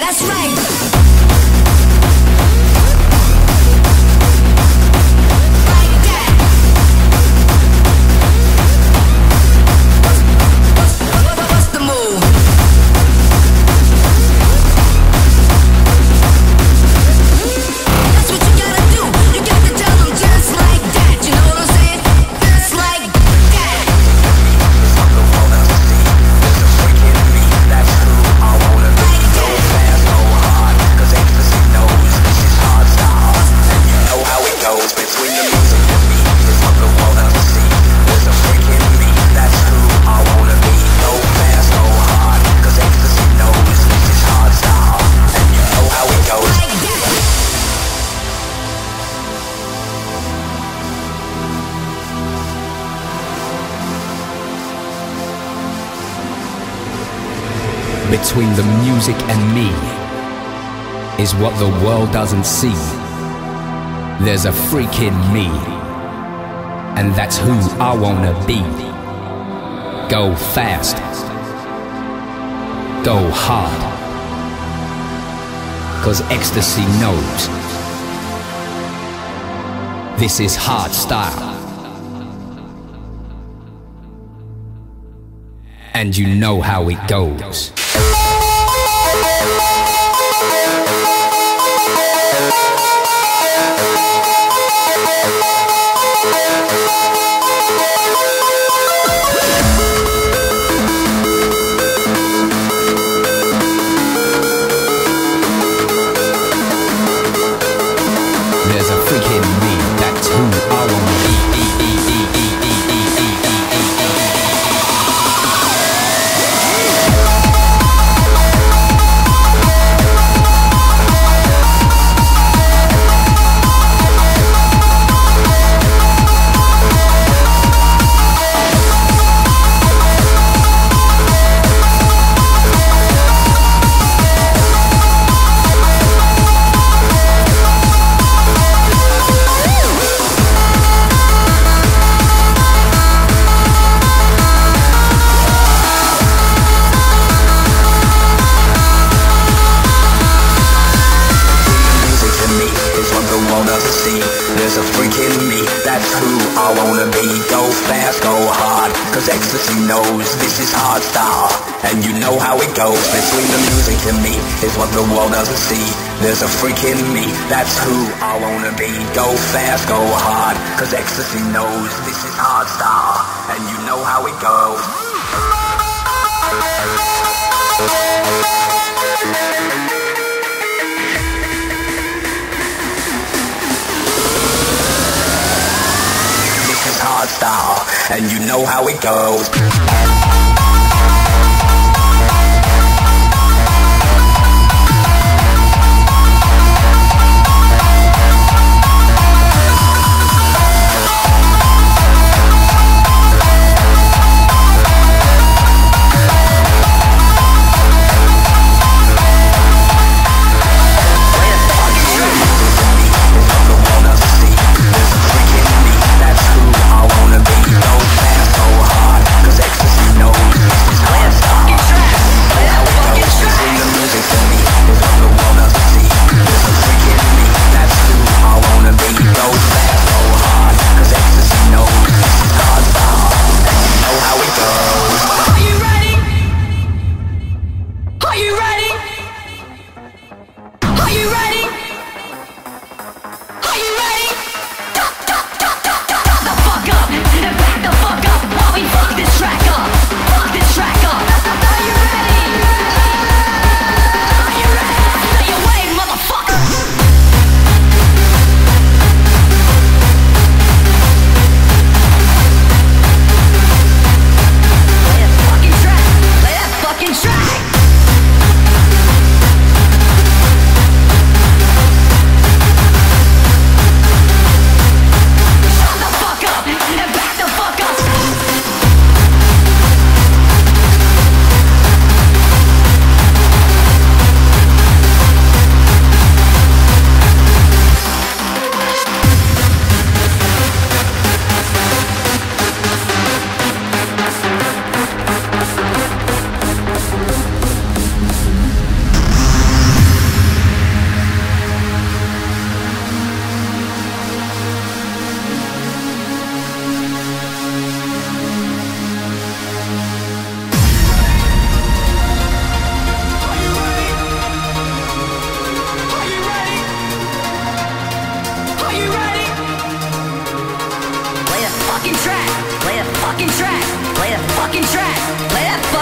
That's right. Between the music and me is what the world doesn't see. There's a freak in me, and that's who I wanna be. Go fast, go hard, cause ecstasy knows this is hard style. And you know how it goes. There's a freak cause ecstasy knows this is hard style. And you know how it goes. Between the music and me is what the world doesn't see. There's a freak in me, that's who I wanna be. Go fast, go hard, cause ecstasy knows this is hard style. And you know how it goes. Style, and you know how it goes.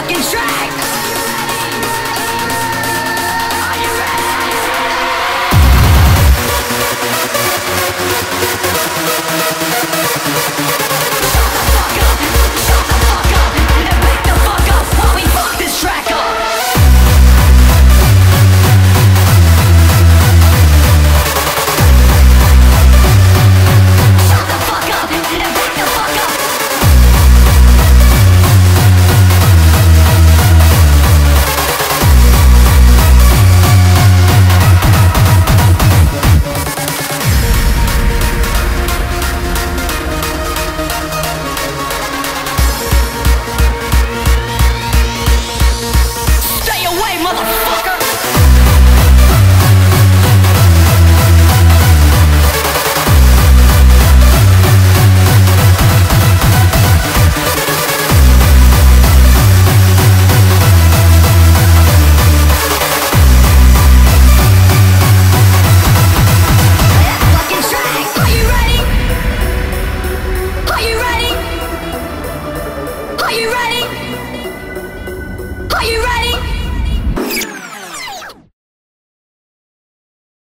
fucking track.